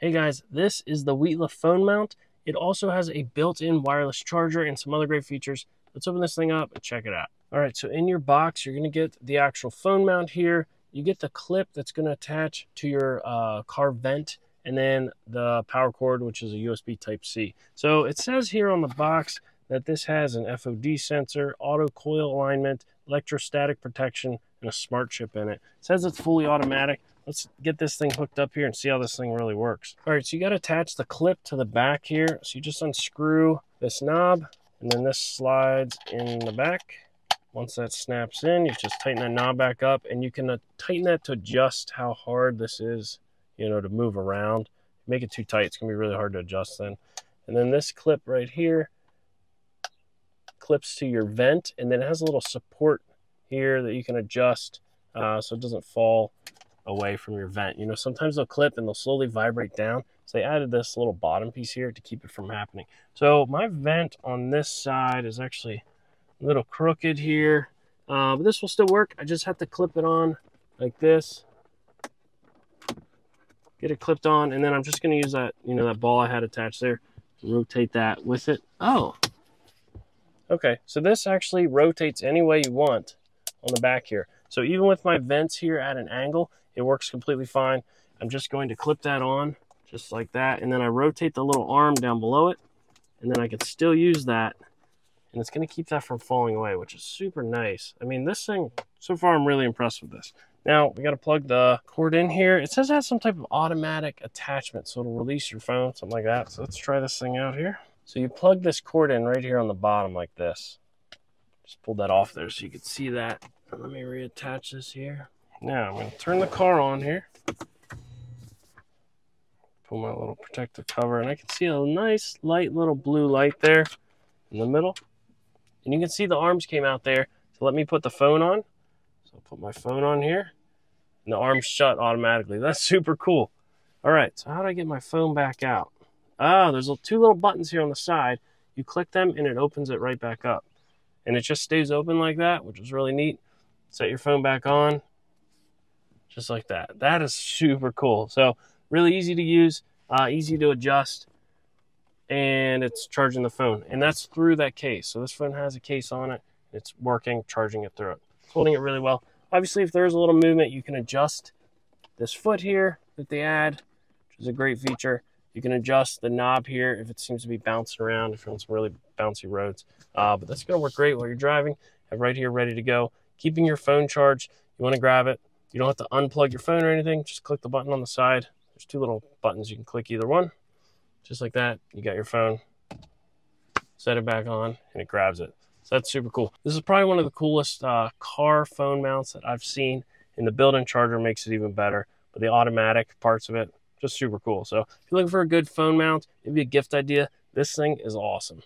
Hey guys, this is the Weetla phone mount. It also has a built-in wireless charger and some other great features. Let's open this thing up and check it out. All right, so in your box, you're gonna get the actual phone mount here. You get the clip that's gonna attach to your uh, car vent and then the power cord, which is a USB type C. So it says here on the box that this has an FOD sensor, auto coil alignment, electrostatic protection, and a smart chip in it. It says it's fully automatic. Let's get this thing hooked up here and see how this thing really works. All right, so you got to attach the clip to the back here. So you just unscrew this knob and then this slides in the back. Once that snaps in, you just tighten that knob back up and you can uh, tighten that to adjust how hard this is, you know, to move around. Make it too tight, it's gonna be really hard to adjust then. And then this clip right here clips to your vent and then it has a little support here that you can adjust uh, so it doesn't fall away from your vent. You know, sometimes they'll clip and they'll slowly vibrate down. So they added this little bottom piece here to keep it from happening. So my vent on this side is actually a little crooked here, uh, but this will still work. I just have to clip it on like this. Get it clipped on, and then I'm just going to use that, you know, that ball I had attached there. Rotate that with it. Oh, okay. So this actually rotates any way you want on the back here. So even with my vents here at an angle, it works completely fine. I'm just going to clip that on just like that. And then I rotate the little arm down below it. And then I can still use that. And it's going to keep that from falling away, which is super nice. I mean, this thing, so far I'm really impressed with this. Now, we got to plug the cord in here. It says it has some type of automatic attachment, so it'll release your phone, something like that. So let's try this thing out here. So you plug this cord in right here on the bottom like this. Just pulled that off there so you can see that. Let me reattach this here. Now I'm going to turn the car on here. Pull my little protective cover and I can see a nice light little blue light there in the middle. And you can see the arms came out there to let me put the phone on. So I'll put my phone on here and the arms shut automatically. That's super cool. All right, so how do I get my phone back out? Oh, there's two little buttons here on the side. You click them and it opens it right back up. And it just stays open like that, which is really neat. Set your phone back on, just like that. That is super cool. So really easy to use, uh, easy to adjust, and it's charging the phone. And that's through that case. So this phone has a case on it. It's working, charging it through it. It's holding it really well. Obviously, if there's a little movement, you can adjust this foot here that they add, which is a great feature. You can adjust the knob here if it seems to be bouncing around, if you're on some really bouncy roads. Uh, but that's to work great while you're driving. Have right here ready to go. Keeping your phone charged. You want to grab it, you don't have to unplug your phone or anything. Just click the button on the side. There's two little buttons. You can click either one. Just like that. You got your phone. Set it back on and it grabs it. So that's super cool. This is probably one of the coolest uh, car phone mounts that I've seen. And the built-in charger makes it even better. But the automatic parts of it, just super cool. So if you're looking for a good phone mount, maybe a gift idea, this thing is awesome.